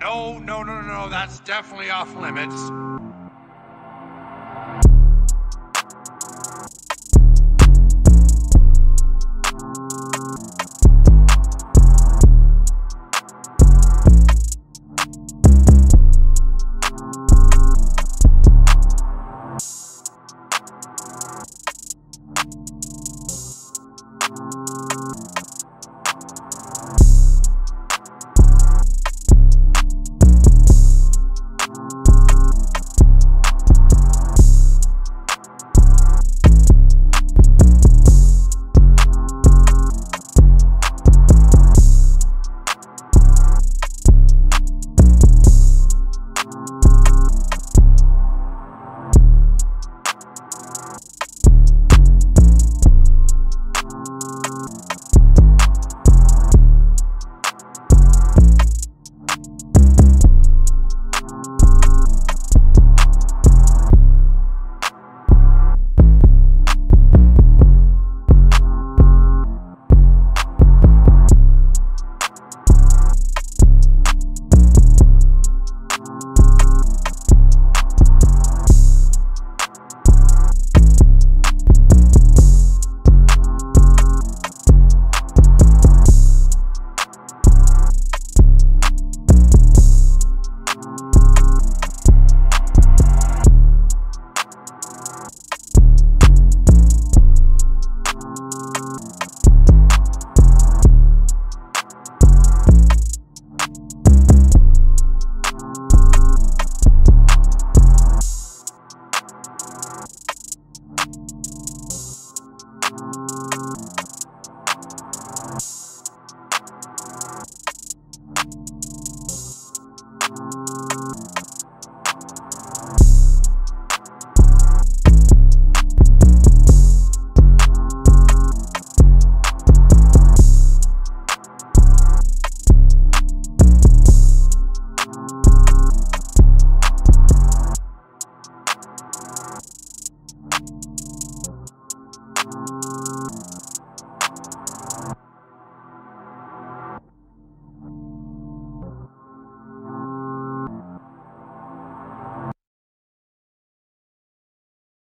No, no, no, no, no. That's definitely off limits.